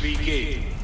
3K.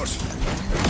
¡Vamos!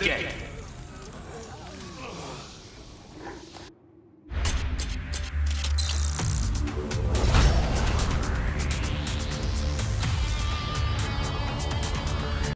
gate.